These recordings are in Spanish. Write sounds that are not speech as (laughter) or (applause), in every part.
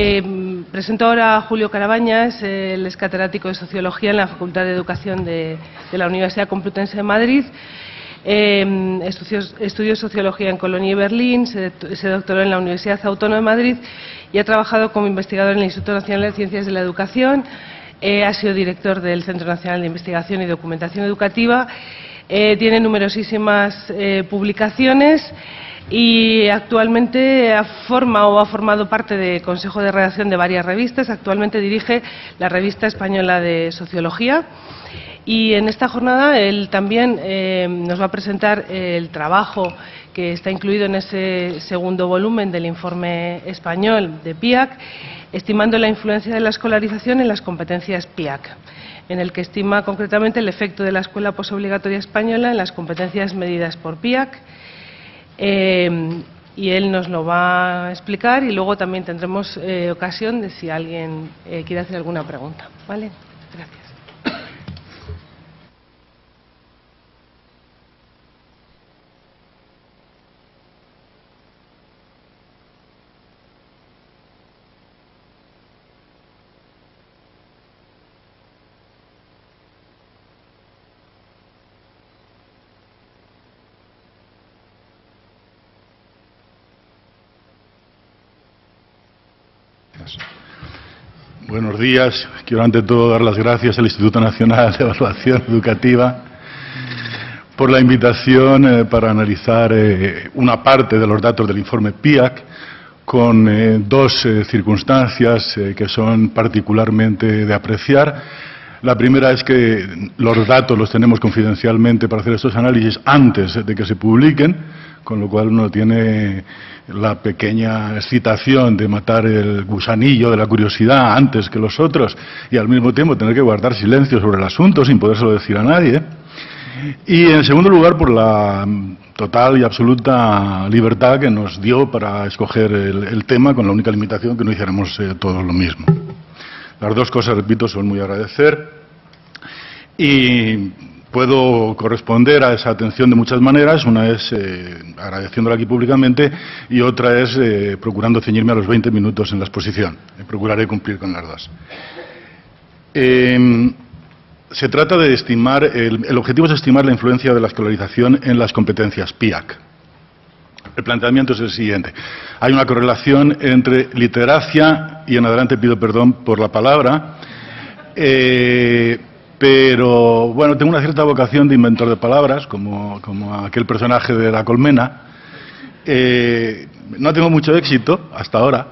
Eh, presento ahora a Julio Carabañas, él es catedrático de Sociología en la Facultad de Educación de, la Universidad Complutense de Madrid. Eh, estudió, Sociología en Colonia y Berlín, se, doctoró en la Universidad Autónoma de Madrid y ha trabajado como investigador en el Instituto Nacional de Ciencias de la Educación. Eh, ha sido director del Centro Nacional de Investigación y Documentación Educativa. tiene numerosísimas publicaciones y actualmente forma o ha formado parte del Consejo de Redacción de varias revistas. Actualmente dirige la revista española de Sociología. Y en esta jornada él también eh, nos va a presentar el trabajo que está incluido en ese segundo volumen del informe español de PIAC, estimando la influencia de la escolarización en las competencias PIAC, en el que estima concretamente el efecto de la escuela posobligatoria española en las competencias medidas por PIAC eh, y él nos lo va a explicar y luego también tendremos eh, ocasión de si alguien eh, quiere hacer alguna pregunta. ¿Vale? Gracias. Días. Quiero ante todo dar las gracias al Instituto Nacional de Evaluación Educativa por la invitación eh, para analizar eh, una parte de los datos del informe PIAC con eh, dos circunstancias que son particularmente de apreciar. La primera es que los datos los tenemos confidencialmente para hacer estos análisis antes de que se publiquen, con lo cual uno tiene la pequeña excitación de matar el gusanillo de la curiosidad antes que los otros y al mismo tiempo tener que guardar silencio sobre el asunto sin podérselo decir a nadie. Y en segundo lugar, por la total y absoluta libertad que nos dio para escoger el, tema con la única limitación que no hiciéramos eh, todos lo mismo. Las dos cosas, repito, son muy agradecer. Y puedo corresponder a esa atención de muchas maneras. Una es eh, agradeciéndola aquí públicamente y otra es eh, procurando ceñirme a los 20 minutos en la exposición. procuraré cumplir con las dos. Em, se trata de estimar, el, el, objetivo es estimar la influencia de la escolarización en las competencias PIAC. El planteamiento es el siguiente. Hay una correlación entre literacia, y en adelante pido perdón por la palabra, eh, pero bueno, tengo una cierta vocación de inventor de palabras, como, aquel personaje de la colmena. Eh, no tengo mucho éxito hasta ahora,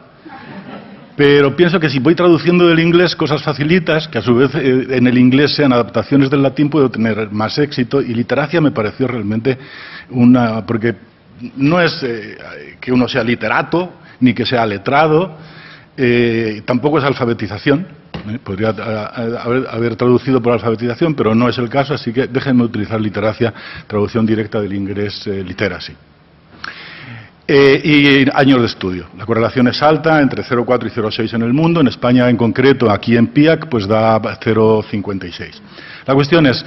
pero pienso que si voy traduciendo del inglés cosas facilitas, que a su vez eh, en el inglés sean adaptaciones del latín, puedo tener más éxito. Y literacia me pareció realmente una. porque no es eh, que uno sea literato, ni que sea letrado, tampoco es alfabetización ¿eh? Podría haber, traducido por alfabetización, pero no es el caso, así que déjenme utilizar literacia, traducción directa del inglés eh, literacy. Eh, y años de estudio. La correlación es alta, entre 0,4 y 0,6 en el mundo. En España, en concreto, aquí en PIAC, pues da 0,56. La cuestión es,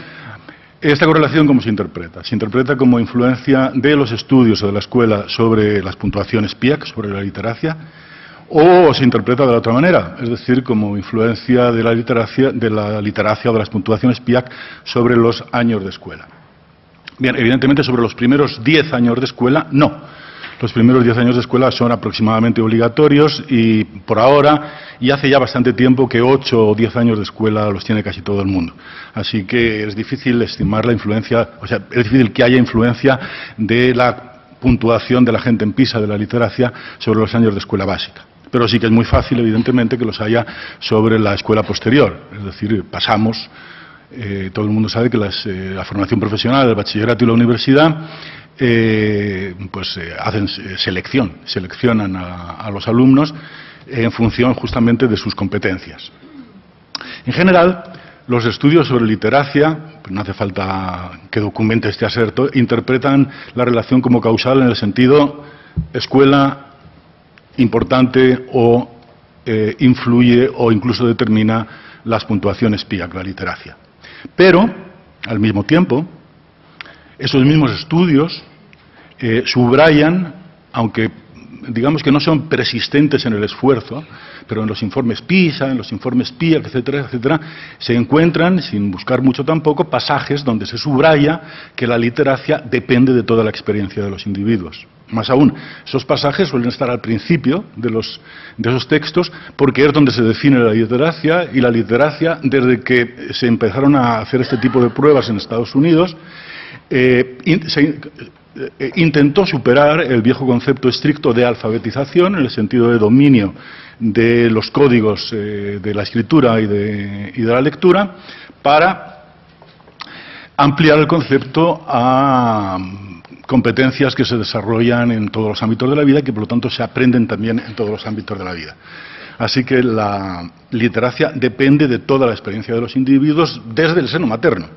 ¿esta correlación cómo se interpreta? Se interpreta como influencia de los estudios o de la escuela sobre las puntuaciones PIAC, sobre la literacia, o se interpreta de la otra manera, es decir, como influencia de la literacia, de la literacia o de las puntuaciones PIAC sobre los años de escuela. Bien, evidentemente sobre los primeros 10 años de escuela, no. Los primeros 10 años de escuela son aproximadamente obligatorios y por ahora, y hace ya bastante tiempo que 8 o 10 años de escuela los tiene casi todo el mundo. Así que es difícil estimar la influencia, o sea, es difícil que haya influencia de la puntuación de la gente en PISA de la literacia sobre los años de escuela básica. Pero sí que es muy fácil, evidentemente, que los haya sobre la escuela posterior. Es decir, pasamos, eh, todo el mundo sabe que eh, la formación profesional, el bachillerato y la universidad, eh, pues hacen selección, seleccionan a, los alumnos en función justamente de sus competencias. En general, los estudios sobre literacia, pues no hace falta que documente este aserto, interpretan la relación como causal en el sentido escuela importante o eh, influye o incluso determina las puntuaciones PIAC, la literacia. Pero, al mismo tiempo, esos mismos estudios eh, subrayan, aunque digamos que no son persistentes en el esfuerzo, pero en los informes PISA, en los informes PIAC, etcétera, etcétera, se encuentran, sin buscar mucho tampoco, pasajes donde se subraya que la literacia depende de toda la experiencia de los individuos. Más aún, esos pasajes suelen estar al principio de, los, de esos textos porque es donde se define la literacia y la literacia, desde que se empezaron a hacer este tipo de pruebas en Estados Unidos, eh, eh, intentó superar el viejo concepto estricto de alfabetización en el sentido de dominio de los códigos eh, de la escritura y de, y de, la lectura para ampliar el concepto a mm, competencias que se desarrollan en todos los ámbitos de la vida y que por lo tanto se aprenden también en todos los ámbitos de la vida. Así que la literacia depende de toda la experiencia de los individuos desde el seno materno.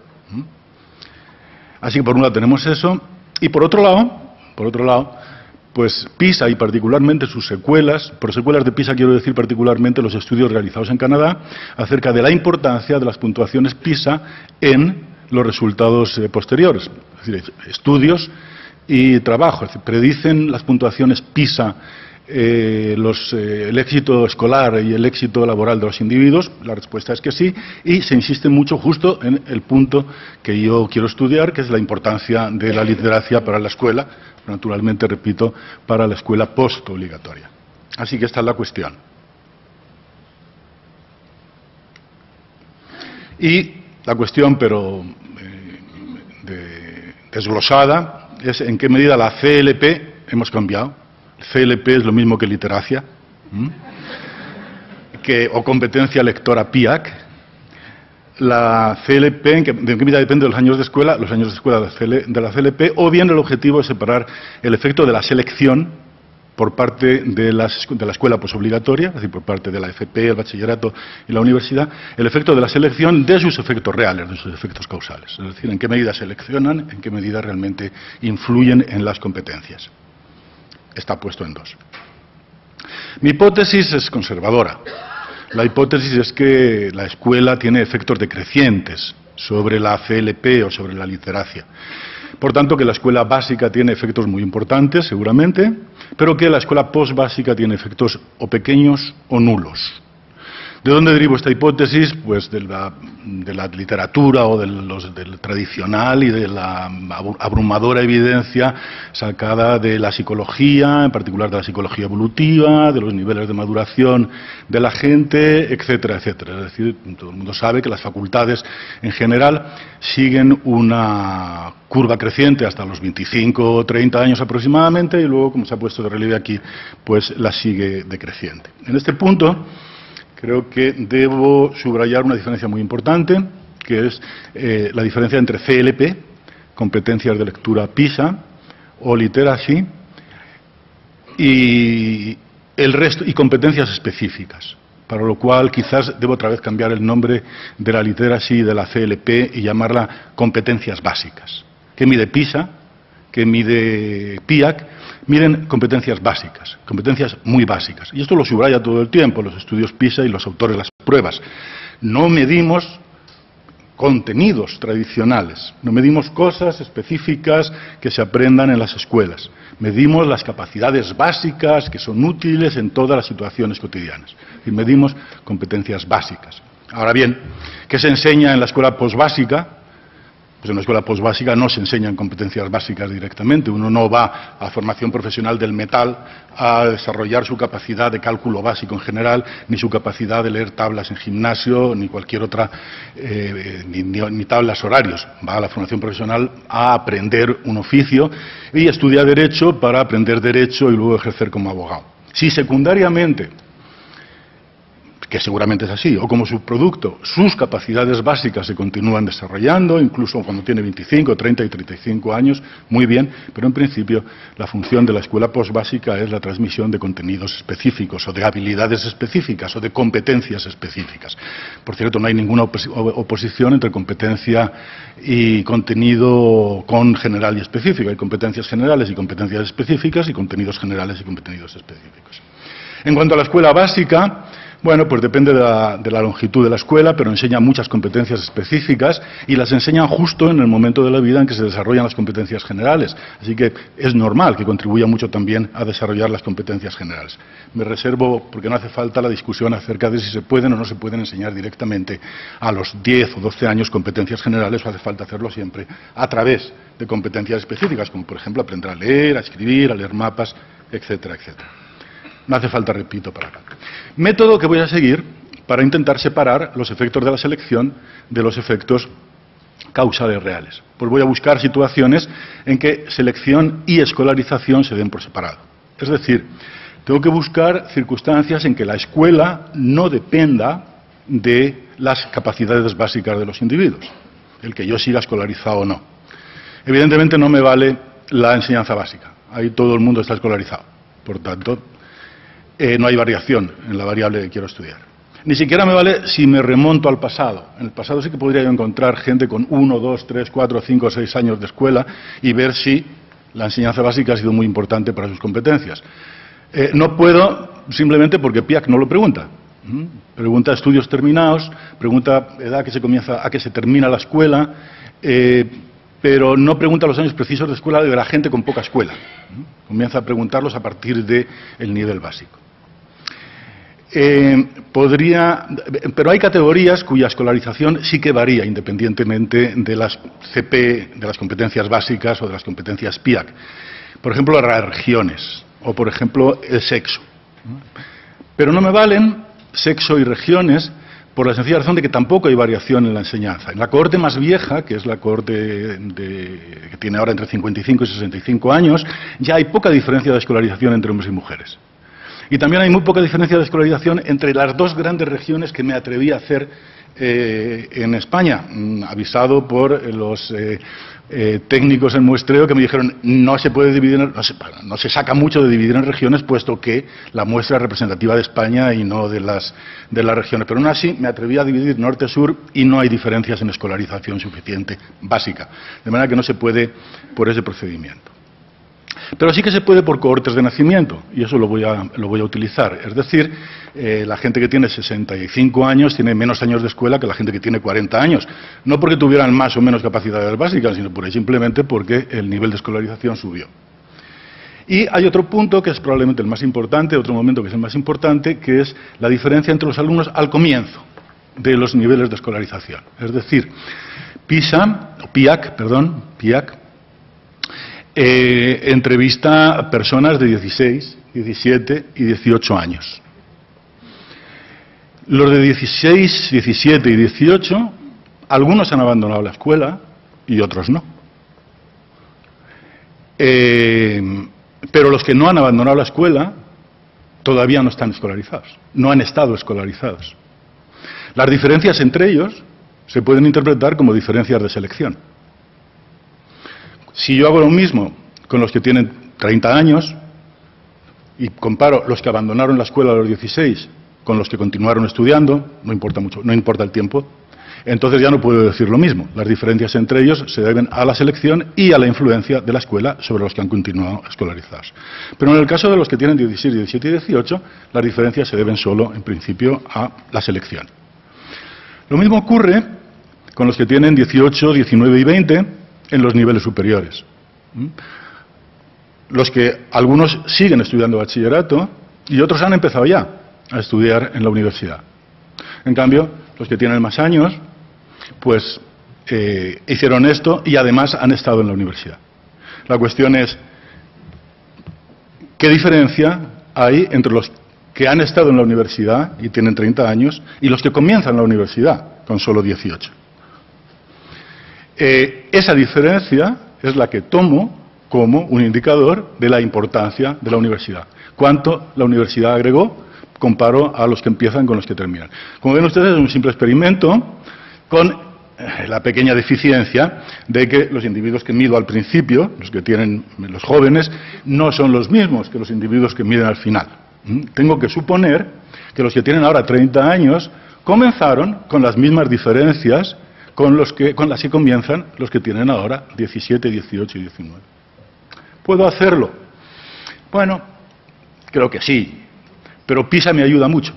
Así que por un lado tenemos eso y por otro lado, pues PISA y particularmente sus secuelas, por secuelas de PISA quiero decir particularmente los estudios realizados en Canadá acerca de la importancia de las puntuaciones PISA en los resultados eh, posteriores, es decir, estudios y trabajo, predicen las puntuaciones PISA eh, eh, el éxito escolar y el éxito laboral de los individuos? La respuesta es que sí, y se insiste mucho justo en el punto que yo quiero estudiar, que es la importancia de la literacia para la escuela, naturalmente, repito, para la escuela post-obligatoria. Así que esta es la cuestión. Y la cuestión, pero eh, desglosada, es en qué medida la CLP hemos cambiado CLP es lo mismo que literacia, que, o competencia lectora PIAC. La CLP, ¿de qué medida depende de los años de escuela? Los años de escuela de la CLP, o bien el objetivo es separar el efecto de la selección por parte de, la escuela posobligatoria, es decir, por parte de la FP, el bachillerato y la universidad, el efecto de la selección de sus efectos reales, de sus efectos causales. Es decir, en qué medida seleccionan, en qué medida realmente influyen en las competencias está puesto en dos. Mi hipótesis es conservadora. La hipótesis es que la escuela tiene efectos decrecientes sobre la CLP o sobre la literacia. Por tanto, que la escuela básica tiene efectos muy importantes, seguramente, pero que la escuela postbásica tiene efectos o pequeños o nulos. ¿De dónde derivo esta hipótesis? Pues de la, literatura o del tradicional y de la abrumadora evidencia sacada de la psicología, en particular de la psicología evolutiva, de los niveles de maduración de la gente, etcétera, etcétera. Es decir, todo el mundo sabe que las facultades en general siguen una curva creciente hasta los 25 o 30 años aproximadamente y luego, como se ha puesto de relieve aquí, pues la sigue decreciente. En este punto, creo que debo subrayar una diferencia muy importante, que es eh, la diferencia entre CLP, competencias de lectura PISA, o literacy, y el resto, y competencias específicas. Para lo cual quizás debo otra vez cambiar el nombre de la literacy y de la CLP y llamarla competencias básicas. ¿Qué mide PISA? ¿Qué mide PIAC? Miden competencias básicas, competencias muy básicas. Y esto lo subraya todo el tiempo los estudios PISA y los autores las pruebas. No medimos contenidos tradicionales, no medimos cosas específicas que se aprendan en las escuelas. Medimos las capacidades básicas que son útiles en todas las situaciones cotidianas. Y medimos competencias básicas. Ahora bien, ¿qué se enseña en la escuela posbásica? Pues en la escuela posbásica no se enseñan competencias básicas directamente. Uno no va a formación profesional del metal a desarrollar su capacidad de cálculo básico en general, ni su capacidad de leer tablas en gimnasio, ni cualquier otra, eh, ni, tablas horarios. Va a la formación profesional a aprender un oficio y estudia Derecho para aprender Derecho y luego ejercer como abogado. Si secundariamente que seguramente es así, o como subproducto, sus capacidades básicas se continúan desarrollando, incluso cuando tiene 25, 30 y 35 años, muy bien, pero en principio la función de la escuela postbásica es la transmisión de contenidos específicos, o de habilidades específicas, o de competencias específicas. Por cierto, no hay ninguna oposición entre competencia y contenido con general y específico. Hay competencias generales y competencias específicas, y contenidos generales y contenidos específicos. En cuanto a la escuela básica, Bueno, pues depende de la, longitud de la escuela, pero enseña muchas competencias específicas y las enseñan justo en el momento de la vida en que se desarrollan las competencias generales. Así que es normal que contribuya mucho también a desarrollar las competencias generales. Me reservo, porque no hace falta la discusión acerca de si se pueden o no se pueden enseñar directamente a los 10 o 12 años competencias generales o hace falta hacerlo siempre a través de competencias específicas, como por ejemplo aprender a leer, a escribir, a leer mapas, etcétera, etcétera. No hace falta, repito, para acá. Método que voy a seguir para intentar separar los efectos de la selección de los efectos causales reales. Pues voy a buscar situaciones en que selección y escolarización se den por separado. Es decir, tengo que buscar circunstancias en que la escuela no dependa de las capacidades básicas de los individuos, el que yo siga escolarizado o no. Evidentemente no me vale la enseñanza básica, ahí todo el mundo está escolarizado. Por tanto, eh, no hay variación en la variable que quiero estudiar. Ni siquiera me vale si me remonto al pasado. En el pasado sí que podría yo encontrar gente con uno, dos, tres, cuatro, cinco, seis años de escuela y ver si la enseñanza básica ha sido muy importante para sus competencias. Eh, no puedo simplemente porque PIAC no lo pregunta. ¿Mm? Pregunta estudios terminados, pregunta edad que se comienza, a que se termina la escuela, eh, pero no pregunta los años precisos de escuela de la gente con poca escuela. ¿Mm? Comienza a preguntarlos a partir del nivel básico. Eh, podría, pero hay categorías cuya escolarización sí que varía independientemente de las CP, de las competencias básicas o de las competencias PIAC. Por ejemplo, las regiones o, por ejemplo, el sexo. Pero no me valen sexo y regiones por la sencilla razón de que tampoco hay variación en la enseñanza. En la cohorte más vieja, que es la cohorte que tiene ahora entre 55 y 65 años, ya hay poca diferencia de escolarización entre hombres y mujeres. Y también hay muy poca diferencia de escolarización entre las dos grandes regiones que me atreví a hacer eh, en España, mm, avisado por los eh, eh, técnicos en muestreo que me dijeron no se puede dividir, no se, no se, saca mucho de dividir en regiones, puesto que la muestra es representativa de España y no de las, de las regiones. Pero aún así me atreví a dividir norte-sur y no hay diferencias en escolarización suficiente básica. De manera que no se puede por ese procedimiento. Pero sí que se puede por cohortes de nacimiento, y eso lo voy a, lo voy a utilizar. Es decir, eh, la gente que tiene 65 años tiene menos años de escuela que la gente que tiene 40 años. No porque tuvieran más o menos capacidades básicas, sino simplemente porque el nivel de escolarización subió. Y hay otro punto que es probablemente el más importante, otro momento que es el más importante, que es la diferencia entre los alumnos al comienzo de los niveles de escolarización. Es decir, PISA, PIAC, perdón, PIAC, eh, entrevista a personas de 16, 17 y 18 años. Los de 16, 17 y 18, algunos han abandonado la escuela y otros no. Eh, pero los que no han abandonado la escuela todavía no están escolarizados, no han estado escolarizados. Las diferencias entre ellos se pueden interpretar como diferencias de selección. Si yo hago lo mismo con los que tienen 30 años y comparo los que abandonaron la escuela a los 16 con los que continuaron estudiando, no importa mucho, no importa el tiempo, entonces ya no puedo decir lo mismo. Las diferencias entre ellos se deben a la selección y a la influencia de la escuela sobre los que han continuado escolarizados. Pero en el caso de los que tienen 16, 17 y 18, las diferencias se deben solo, en principio, a la selección. Lo mismo ocurre con los que tienen 18, 19 y 20, en los niveles superiores. ¿Mm? Los que algunos siguen estudiando bachillerato y otros han empezado ya a estudiar en la universidad. En cambio, los que tienen más años, pues eh, hicieron esto y además han estado en la universidad. La cuestión es, ¿qué diferencia hay entre los que han estado en la universidad y tienen 30 años y los que comienzan la universidad con solo 18? Eh, esa diferencia es la que tomo como un indicador de la importancia de la universidad. ¿Cuánto la universidad agregó? Comparo a los que empiezan con los que terminan. Como ven ustedes, es un simple experimento con eh, la pequeña deficiencia de que los individuos que mido al principio, los que tienen los jóvenes, no son los mismos que los individuos que miden al final. ¿Mm? Tengo que suponer que los que tienen ahora 30 años comenzaron con las mismas diferencias con, los que, con que comienzan los que tienen ahora 17, 18 y 19. ¿Puedo hacerlo? Bueno, creo que sí, pero PISA me ayuda mucho.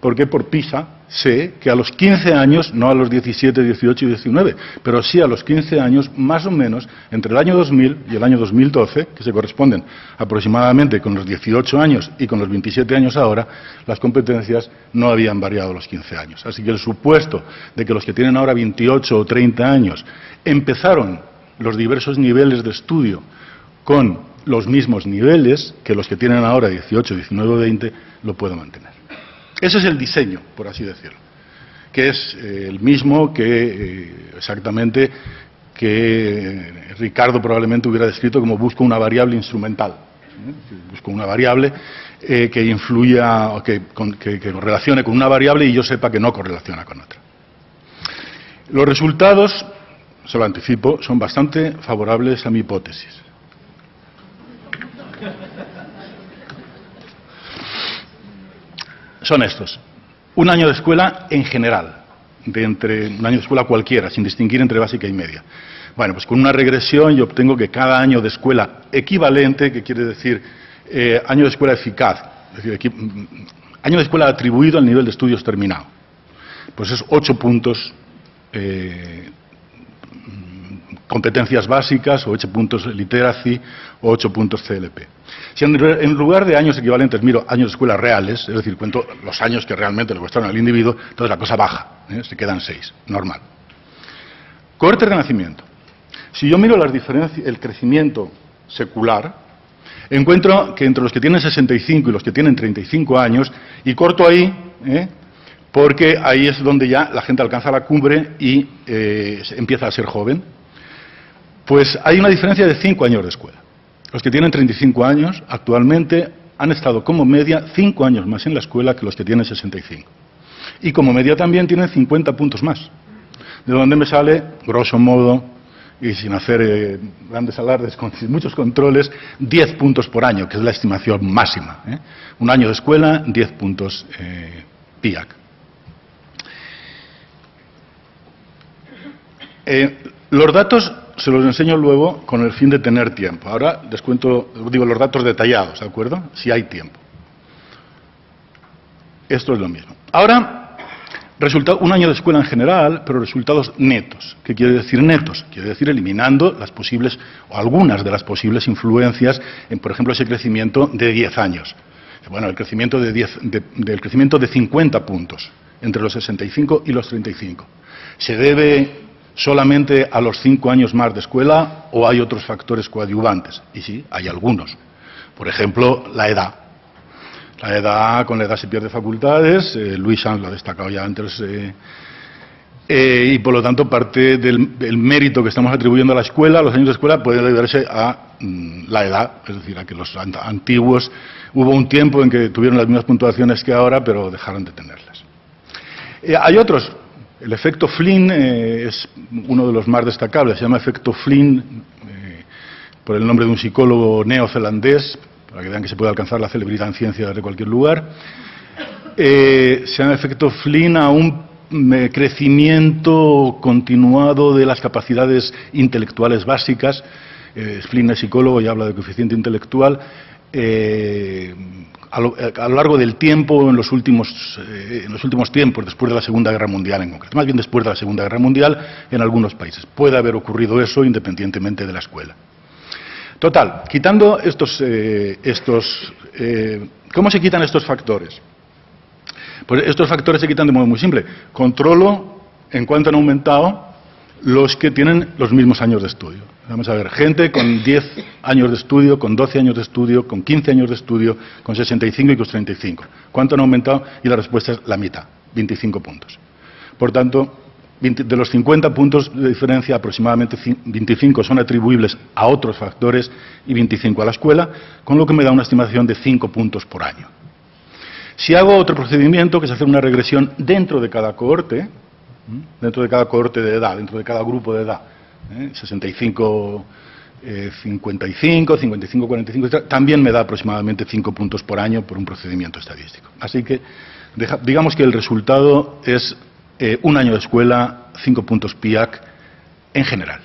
porque por PISA sé que a los 15 años, no a los 17, 18 y 19, pero sí a los 15 años, más o menos, entre el año 2000 y el año 2012, que se corresponden aproximadamente con los 18 años y con los 27 años ahora, las competencias no habían variado a los 15 años. Así que el supuesto de que los que tienen ahora 28 o 30 años empezaron los diversos niveles de estudio con los mismos niveles que los que tienen ahora 18, 19 o 20, lo puedo mantener. Ese es el diseño, por así decirlo, que es eh, el mismo que eh, exactamente que Ricardo probablemente hubiera descrito como busco una variable instrumental. Busco una variable eh, que influya, o que, que correlacione con una variable y yo sepa que no correlaciona con otra. Los resultados, se lo anticipo, son bastante favorables a mi hipótesis. Son estos. Un año de escuela en general, de entre un año de escuela cualquiera, sin distinguir entre básica y media. Bueno, pues con una regresión yo obtengo que cada año de escuela equivalente, que quiere decir eh, año de escuela eficaz, es decir, mm, año de escuela atribuido al nivel de estudios terminado, pues es ocho puntos eh, competencias básicas, o 8 puntos literacy, o 8 puntos CLP. Si en lugar de años equivalentes miro años de escuela reales, es decir, cuento los años que realmente le costaron al individuo, entonces la cosa baja, ¿eh? se quedan 6, normal. Cohorte de nacimiento. Si yo miro las el crecimiento secular, encuentro que entre los que tienen 65 y los que tienen 35 años, y corto ahí, ¿eh? porque ahí es donde ya la gente alcanza la cumbre y eh, empieza a ser joven, pues hay una diferencia de cinco años de escuela. Los que tienen 35 años actualmente han estado como media cinco años más en la escuela que los que tienen 65. Y como media también tienen 50 puntos más. De donde me sale, grosso modo, y sin hacer eh, grandes alardes, con (laughs) muchos controles, 10 puntos por año, que es la estimación máxima. ¿eh? Un año de escuela, 10 puntos eh, PIAC. los datos se los enseño luego con el fin de tener tiempo. Ahora les cuento, digo, los datos detallados, ¿de acuerdo? Si hay tiempo. Esto es lo mismo. Ahora, un año de escuela en general, pero resultados netos. ¿Qué quiere decir netos? Quiere decir eliminando las posibles, o algunas de las posibles influencias en, por ejemplo, ese crecimiento de 10 años. Bueno, el crecimiento de, 10, del crecimiento de 50 puntos entre los 65 y los 35. Se debe solamente a los cinco años más de escuela o hay otros factores coadyuvantes. Y sí, hay algunos. Por ejemplo, la edad. La edad, con la edad se pierde facultades, eh, Luis Sanz lo ha destacado ya antes, eh, eh, y por lo tanto parte del, mérito que estamos atribuyendo a la escuela, a los años de escuela, puede deberse a mm, la edad, es decir, a que los antiguos hubo un tiempo en que tuvieron las mismas puntuaciones que ahora, pero dejaron de tenerlas. hay otros el efecto Flynn eh, es uno de los más destacables, se llama efecto Flynn eh, por el nombre de un psicólogo neozelandés, para que vean que se puede alcanzar la celebridad en ciencia desde cualquier lugar. Eh, se llama efecto Flynn a un crecimiento continuado de las capacidades intelectuales básicas. Flynn es psicólogo y habla de coeficiente intelectual. A lo, largo del tiempo, en los, últimos, eh, en los últimos tiempos, después de la Segunda Guerra Mundial en concreto, más bien después de la Segunda Guerra Mundial en algunos países. Puede haber ocurrido eso independientemente de la escuela. Total, quitando estos, eh, estos ¿cómo se quitan estos factores? Pues estos factores se quitan de modo muy simple. Controlo en cuánto han aumentado los que tienen los mismos años de estudio. Vamos a ver, gente con 10 años de estudio, con 12 años de estudio, con 15 años de estudio, con 65 y con 35. ¿Cuánto han aumentado? Y la respuesta es la mitad, 25 puntos. Por tanto, de los 50 puntos de diferencia, aproximadamente 25 son atribuibles a otros factores y 25 a la escuela, con lo que me da una estimación de 5 puntos por año. Si hago otro procedimiento, que es hacer una regresión dentro de cada cohorte, dentro de cada cohorte de edad, dentro de cada grupo de edad, 65, 55, 55, 45, también me da aproximadamente 5 puntos por año por un procedimiento estadístico. Así que digamos que el resultado es eh, un año de escuela, 5 puntos PIAC en general.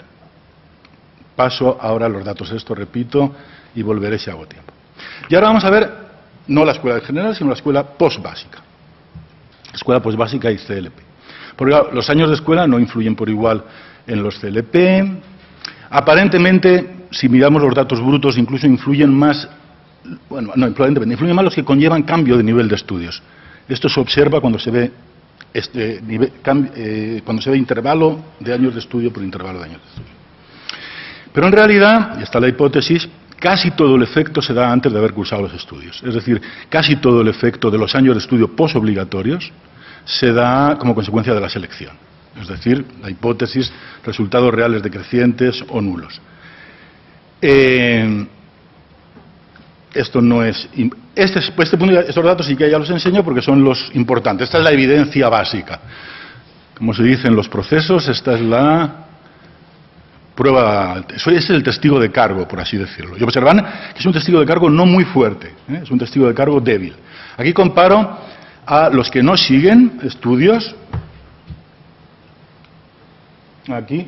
Paso ahora a los datos de esto, repito, y volveré si hago tiempo. Y ahora vamos a ver no la escuela en general, sino la escuela postbásica. escuela pues básica y CLP. Porque los años de escuela no influyen por igual en los CLP. Aparentemente, si miramos los datos brutos, incluso influyen más, bueno, no, influyen más los que conllevan cambio de nivel de estudios. Esto se observa cuando se ve este eh, cuando se ve intervalo de años de estudio por intervalo de años de estudio. Pero en realidad, y está la hipótesis, casi todo el efecto se da antes de haber cursado los estudios. Es decir, casi todo el efecto de los años de estudio posobligatorios se da como consecuencia de la selección. Es decir, la hipótesis, resultados reales decrecientes o nulos. Eh, esto no es. Este, este punto, estos datos sí que ya los enseño porque son los importantes. Esta es la evidencia básica. Como se dice en los procesos, esta es la prueba. Este es el testigo de cargo, por así decirlo. Y observan que es un testigo de cargo no muy fuerte, ¿eh? es un testigo de cargo débil. Aquí comparo a los que no siguen estudios, aquí,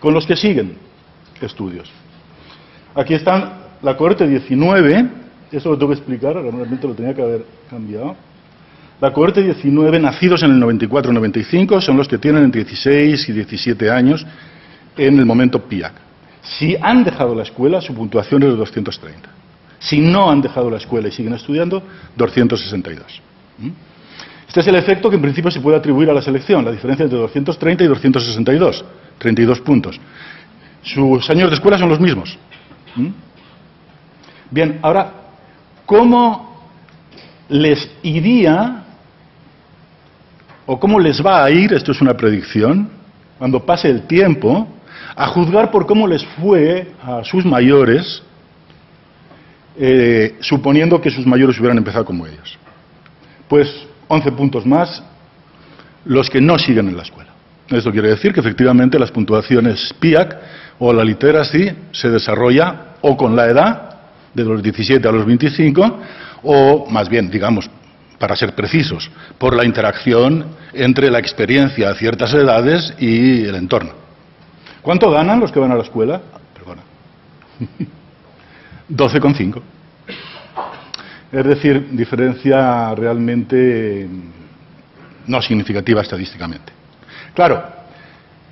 con los que siguen estudios. Aquí están la cohorte 19, eso lo tengo que explicar, realmente lo tenía que haber cambiado. La cohorte 19, nacidos en el 94-95, son los que tienen entre 16 y 17 años en el momento PIAC. Si han dejado la escuela, su puntuación es de 230. Si no han dejado la escuela y siguen estudiando, 262. ¿Mm? Este es el efecto que en principio se puede atribuir a la selección, la diferencia entre 230 y 262, 32 puntos. Sus años de escuela son los mismos. ¿Mm? Bien, ahora, ¿cómo les iría o cómo les va a ir, esto es una predicción, cuando pase el tiempo, a juzgar por cómo les fue a sus mayores, eh, suponiendo que sus mayores hubieran empezado como ellos? Pues 11 puntos más los que no siguen en la escuela. Esto quiere decir que efectivamente las puntuaciones PIAC o la literacy se desarrolla o con la edad de los 17 a los 25, o más bien, digamos, para ser precisos, por la interacción entre la experiencia a ciertas edades y el entorno. ¿Cuánto ganan los que van a la escuela? Perdona. (laughs) 12,5. Es decir, diferencia realmente no significativa estadísticamente. Claro,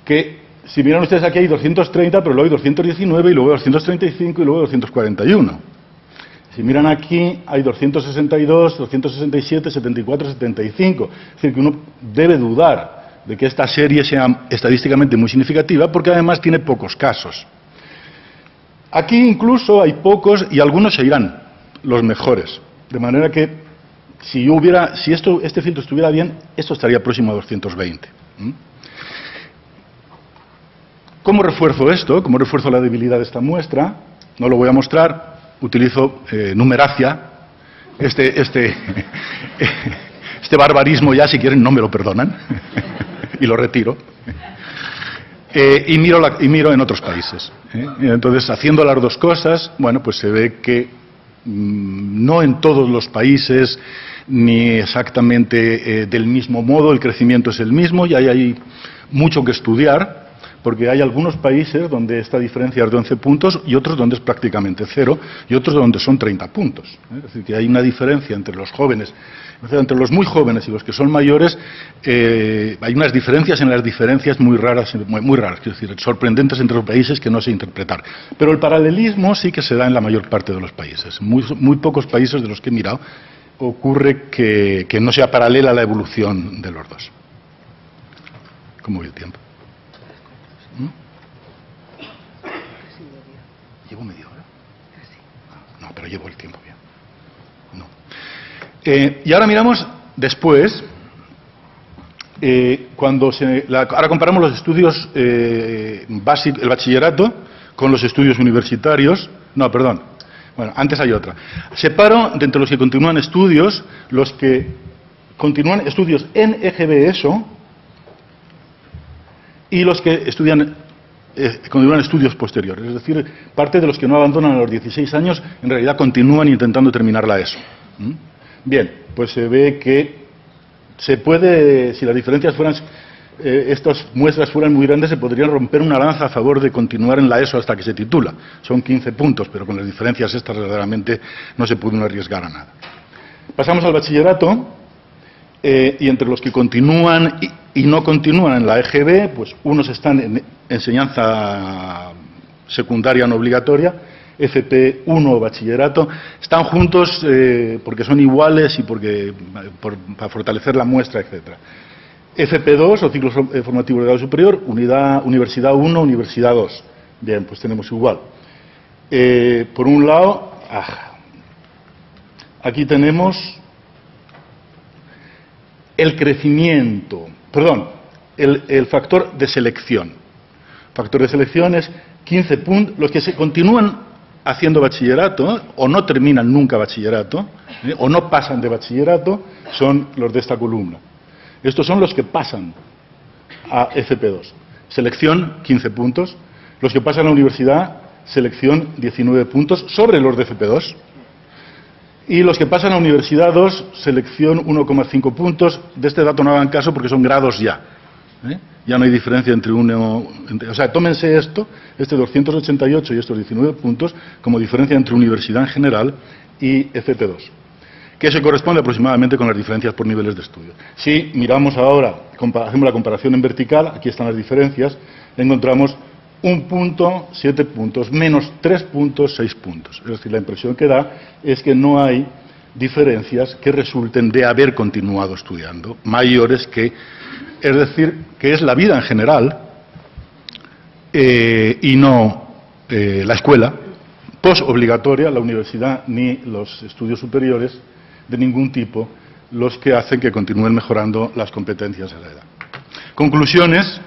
que si miran ustedes aquí hay 230, pero luego hay 219 y luego hay 235 y luego hay 241. Si miran aquí hay 262, 267, 74, 75. Es decir, que uno debe dudar de que esta serie sea estadísticamente muy significativa porque además tiene pocos casos. Aquí incluso hay pocos y algunos se irán, los mejores. De manera que si, hubiera, si esto, este filtro estuviera bien, esto estaría próximo a 220. ¿Cómo refuerzo esto? ¿Cómo refuerzo la debilidad de esta muestra? No lo voy a mostrar. Utilizo eh, numeracia. Este, este, (laughs) este barbarismo ya, si quieren, no me lo perdonan. (laughs) y lo retiro. Eh, y, miro y, miro en otros países. ¿eh? Entonces, haciendo las dos cosas, bueno, pues se ve que no en todos los países ni exactamente del mismo modo el crecimiento es el mismo y hay mucho que estudiar porque hay algunos países donde esta diferencia es de 11 puntos y otros donde es prácticamente cero y otros donde son 30 puntos. ¿eh? Es decir, que hay una diferencia entre los jóvenes, entre los muy jóvenes y los que son mayores, eh, hay unas diferencias en las diferencias muy raras, muy, raras, es decir, sorprendentes entre los países que no sé interpretar. Pero el paralelismo sí que se da en la mayor parte de los países. Muy, pocos países de los que he mirado ocurre que, no sea paralela la evolución de los dos. ¿Cómo el tiempo? ¿Mm? ¿Llevo media hora? No, pero llevo el tiempo bien. No. Eh, y ahora miramos después, eh, cuando se, ahora comparamos los estudios eh, básicos, el bachillerato, con los estudios universitarios. No, perdón. Bueno, antes hay otra. Separo de entre los que continúan estudios, los que continúan estudios en EGB y los que estudian eh, continúan estudios posteriores. Es decir, parte de los que no abandonan a los 16 años en realidad continúan intentando terminar la ESO. Bien, pues se ve que se puede, si las diferencias fueran, eh, estas muestras fueran muy grandes, se podrían romper una lanza a favor de continuar en la ESO hasta que se titula. Son 15 puntos, pero con las diferencias estas verdaderamente no se puede arriesgar a nada. Pasamos al bachillerato Eh, y entre los que continúan y, no continúan en la EGB, pues unos están en enseñanza secundaria no obligatoria, FP1 bachillerato, están juntos eh, porque son iguales y porque, para fortalecer la muestra, etc. FP2 o ciclo eh, formativo de grado superior, Universidad 1, Universidad 2. Bien, pues tenemos igual. por un lado, aquí tenemos el crecimiento, perdón, el, factor de selección. Factor de selección es 15 puntos, los que se continúan haciendo bachillerato o no terminan nunca bachillerato ¿eh? o no pasan de bachillerato son los de esta columna. Estos son los que pasan a FP2. Selección 15 puntos. Los que pasan a la universidad, selección 19 puntos sobre los de FP2. Y los que pasan a Universidad 2, selección 1,5 puntos. De este dato no hagan caso porque son grados ya. ¿eh? Ya no hay diferencia entre uno. o sea, tómense esto, este 288 y estos 19 puntos, como diferencia entre universidad en general y FP2, que se corresponde aproximadamente con las diferencias por niveles de estudio. Si miramos ahora, hacemos la comparación en vertical, aquí están las diferencias, encontramos un punto, siete puntos, menos tres puntos, seis puntos. Es decir, la impresión que da es que no hay diferencias que resulten de haber continuado estudiando, mayores que, es decir, que es la vida en general eh, y no eh, la escuela, posobligatoria, la universidad ni los estudios superiores de ningún tipo, los que hacen que continúen mejorando las competencias a la edad. Conclusiones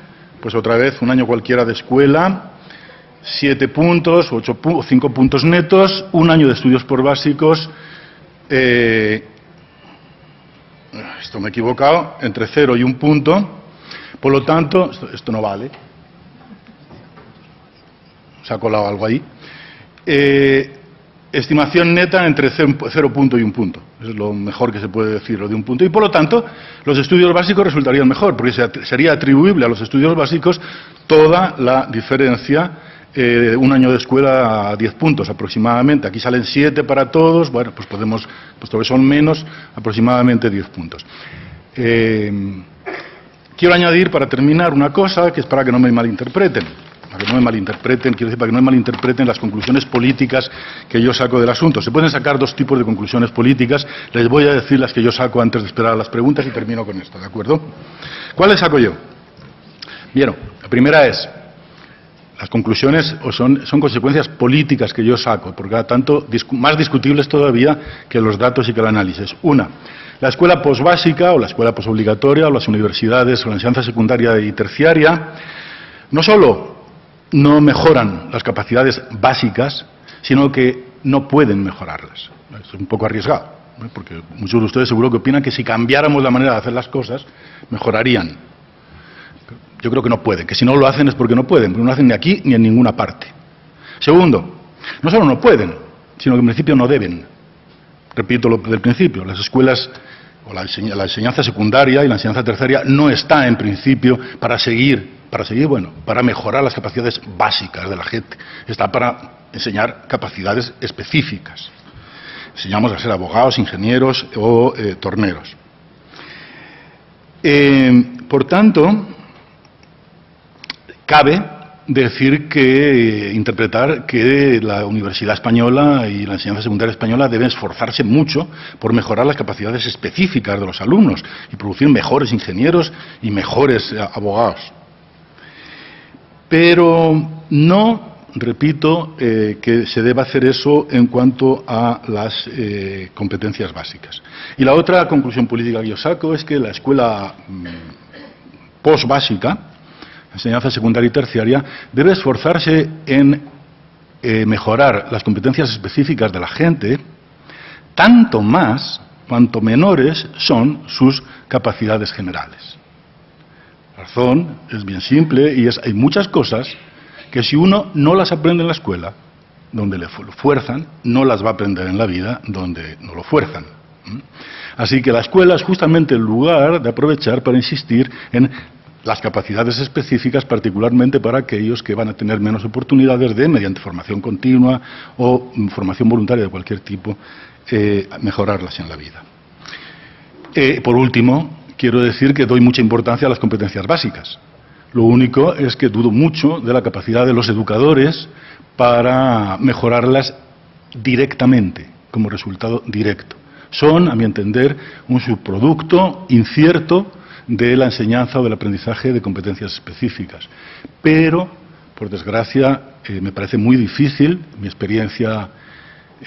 pues otra vez un año cualquiera de escuela, siete puntos, ocho cinco puntos netos, un año de estudios por básicos, eh, esto me he equivocado, entre cero y un punto, por lo tanto, esto, no vale, se ha colado algo ahí, eh, estimación neta entre cero punto y un punto. Es lo mejor que se puede decir, de un punto. Y por lo tanto, los estudios básicos resultarían mejor, porque sería atribuible a los estudios básicos toda la diferencia de eh, un año de escuela a 10 puntos aproximadamente. Aquí salen 7 para todos, bueno, pues podemos, pues todavía son menos, aproximadamente 10 puntos. Eh, quiero añadir para terminar una cosa que es para que no me malinterpreten para que no me malinterpreten, quiero decir, para que no me malinterpreten las conclusiones políticas que yo saco del asunto. Se pueden sacar dos tipos de conclusiones políticas, les voy a decir las que yo saco antes de esperar a las preguntas y termino con esto, ¿de acuerdo? ¿Cuáles saco yo? Bien, la primera es, las conclusiones son, son consecuencias políticas que yo saco, porque tanto más discutibles todavía que los datos y que el análisis. Una, la escuela posbásica o la escuela posobligatoria o las universidades o la enseñanza secundaria y terciaria no solo no mejoran las capacidades básicas, sino que no pueden mejorarlas. Es un poco arriesgado, porque muchos de ustedes seguro que opinan que si cambiáramos la manera de hacer las cosas, mejorarían. Yo creo que no pueden, que si no lo hacen es porque no pueden, porque no lo hacen ni aquí ni en ninguna parte. Segundo, no solo no pueden, sino que en principio no deben. Repito lo del principio, las escuelas o la enseñanza secundaria y la enseñanza terciaria no está en principio para seguir para seguir, bueno, para mejorar las capacidades básicas de la gente, está para enseñar capacidades específicas. Enseñamos a ser abogados, ingenieros o eh, torneros. Eh, por tanto, cabe decir que, interpretar que la Universidad Española y la enseñanza secundaria española deben esforzarse mucho por mejorar las capacidades específicas de los alumnos y producir mejores ingenieros y mejores eh, abogados pero no, repito, eh, que se deba hacer eso en cuanto a las eh, competencias básicas. Y la otra conclusión política que yo saco es que la escuela mm, postbásica, enseñanza secundaria y terciaria, debe esforzarse en eh, mejorar las competencias específicas de la gente, tanto más cuanto menores son sus capacidades generales. Es bien simple y hay muchas cosas que si uno no las aprende en la escuela, donde le fuerzan, no las va a aprender en la vida donde no lo fuerzan. Así que la escuela es justamente el lugar de aprovechar para insistir en las capacidades específicas, particularmente para aquellos que van a tener menos oportunidades de, mediante formación continua o formación voluntaria de cualquier tipo, eh, mejorarlas en la vida. Eh, por último, quiero decir que doy mucha importancia a las competencias básicas. Lo único es que dudo mucho de la capacidad de los educadores para mejorarlas directamente, como resultado directo. Son, a mi entender, un subproducto incierto de la enseñanza o del aprendizaje de competencias específicas. Pero, por desgracia, eh, me parece muy difícil, mi experiencia,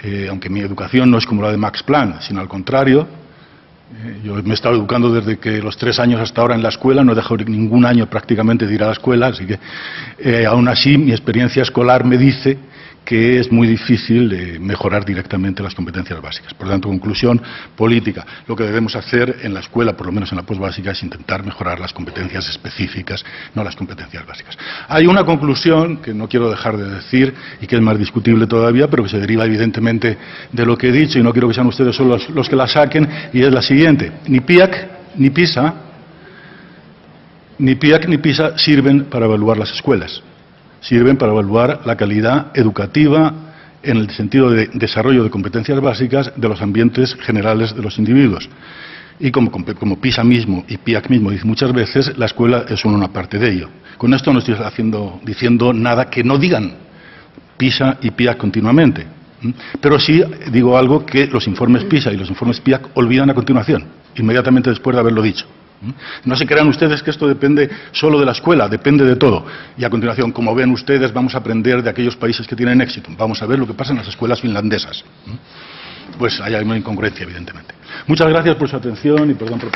eh, aunque mi educación no es como la de Max Planck, sino al contrario, yo me he estado educando desde que los tres años hasta ahora en la escuela, no he dejado ningún año prácticamente de ir a la escuela, así que eh, aún así mi experiencia escolar me dice que es muy difícil mejorar directamente las competencias básicas. Por lo tanto, conclusión política. Lo que debemos hacer en la escuela, por lo menos en la posbásica, es intentar mejorar las competencias específicas, no las competencias básicas. Hay una conclusión que no quiero dejar de decir y que es más discutible todavía, pero que se deriva evidentemente de lo que he dicho y no quiero que sean ustedes solo los, los que la saquen, y es la siguiente. Ni PIAC ni PISA, ni PIAC ni PISA sirven para evaluar las escuelas sirven para evaluar la calidad educativa en el sentido de desarrollo de competencias básicas de los ambientes generales de los individuos. Y como, PISA mismo y PIAC mismo dice muchas veces, la escuela es una parte de ello. Con esto no estoy haciendo, diciendo nada que no digan PISA y PIAC continuamente. Pero sí digo algo que los informes PISA y los informes PIAC olvidan a continuación, inmediatamente después de haberlo dicho. No se crean ustedes que esto depende solo de la escuela, depende de todo. Y a continuación, como ven ustedes, vamos a aprender de aquellos países que tienen éxito. Vamos a ver lo que pasa en las escuelas finlandesas. Pues hay una incongruencia, evidentemente. Muchas gracias por su atención y perdón por